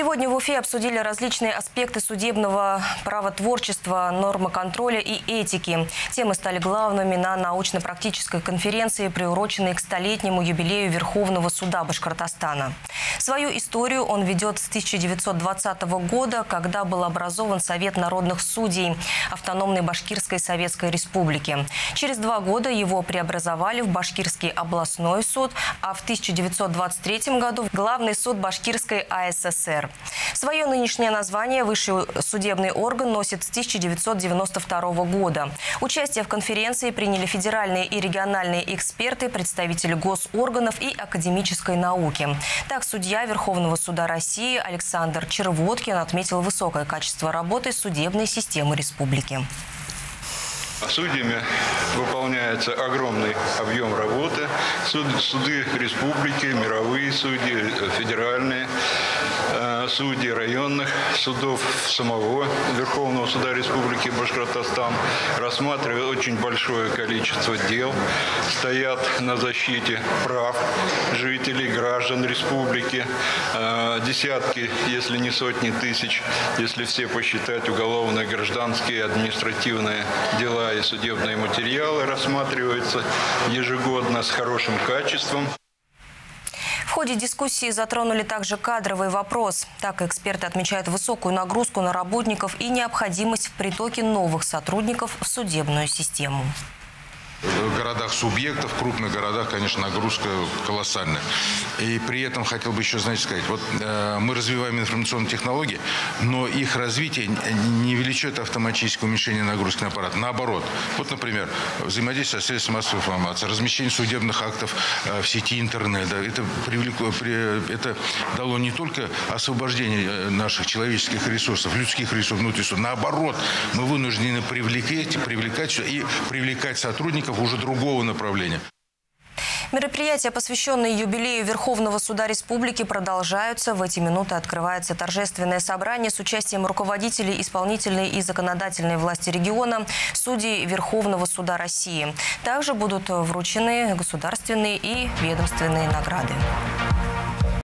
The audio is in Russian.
Сегодня в Уфе обсудили различные аспекты судебного правотворчества, нормоконтроля и этики. Темы стали главными на научно-практической конференции, приуроченной к столетнему юбилею Верховного суда Башкортостана. Свою историю он ведет с 1920 года, когда был образован Совет народных судей автономной Башкирской Советской Республики. Через два года его преобразовали в Башкирский областной суд, а в 1923 году в Главный суд Башкирской АССР. Свое нынешнее название высший судебный орган носит с 1992 года. Участие в конференции приняли федеральные и региональные эксперты, представители госорганов и академической науки. Так, судья Верховного суда России Александр Червоткин отметил высокое качество работы судебной системы республики. Судьями выполняется огромный объем работы. Суды республики, мировые судьи, федеральные судьи районных судов самого Верховного суда Республики Башкортостан рассматривают очень большое количество дел, стоят на защите прав жителей, граждан республики. Э, десятки, если не сотни тысяч, если все посчитать уголовные, гражданские, административные дела и судебные материалы рассматриваются ежегодно с хорошим качеством. В ходе дискуссии затронули также кадровый вопрос. Так, эксперты отмечают высокую нагрузку на работников и необходимость в притоке новых сотрудников в судебную систему в городах субъектов, в крупных городах, конечно, нагрузка колоссальная. И при этом хотел бы еще, знаете, сказать, вот э, мы развиваем информационные технологии, но их развитие не влечет автоматическое уменьшение нагрузки на аппарат. Наоборот. Вот, например, взаимодействие с средствами массовой информации, размещение судебных актов э, в сети интернета. Это, привлекло, при, это дало не только освобождение э, наших человеческих ресурсов, людских ресурсов внутри суда. Наоборот, мы вынуждены привлекать, привлекать и привлекать сотрудников участников уже другого направления. Мероприятия, посвященные юбилею Верховного суда республики, продолжаются. В эти минуты открывается торжественное собрание с участием руководителей исполнительной и законодательной власти региона, судей Верховного суда России. Также будут вручены государственные и ведомственные награды.